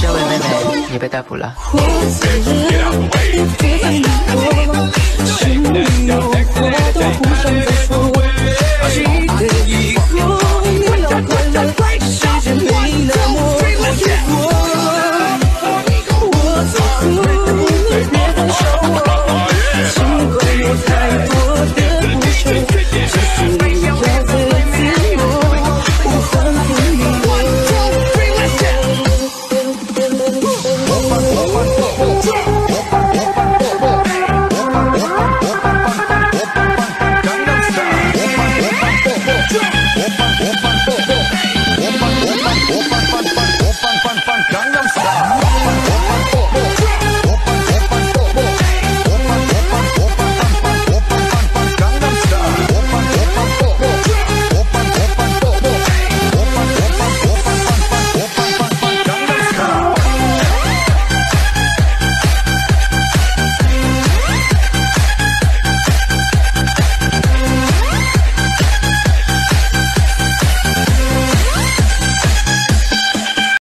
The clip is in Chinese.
这位妹妹，你被逮捕了。